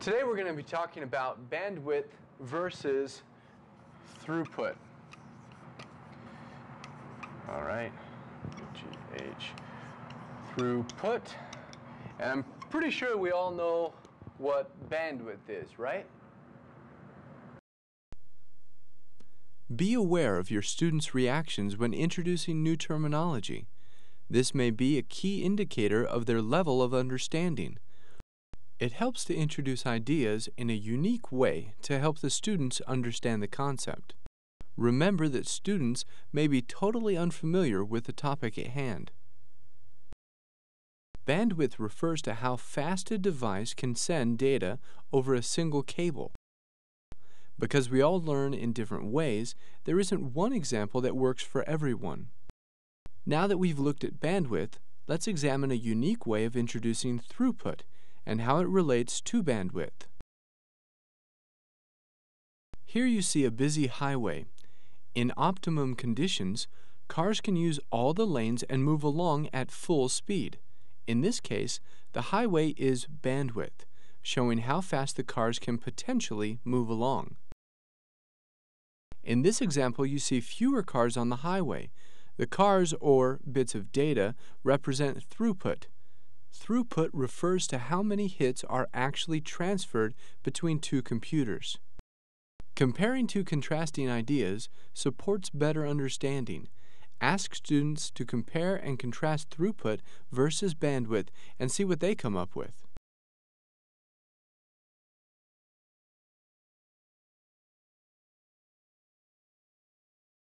Today we're going to be talking about bandwidth versus throughput. All right, GH throughput. And I'm pretty sure we all know what bandwidth is, right? Be aware of your students' reactions when introducing new terminology. This may be a key indicator of their level of understanding. It helps to introduce ideas in a unique way to help the students understand the concept. Remember that students may be totally unfamiliar with the topic at hand. Bandwidth refers to how fast a device can send data over a single cable. Because we all learn in different ways, there isn't one example that works for everyone. Now that we've looked at bandwidth, let's examine a unique way of introducing throughput and how it relates to bandwidth. Here you see a busy highway. In optimum conditions, cars can use all the lanes and move along at full speed. In this case, the highway is bandwidth, showing how fast the cars can potentially move along. In this example, you see fewer cars on the highway. The cars, or bits of data, represent throughput, Throughput refers to how many bits are actually transferred between two computers. Comparing two contrasting ideas supports better understanding. Ask students to compare and contrast throughput versus bandwidth and see what they come up with.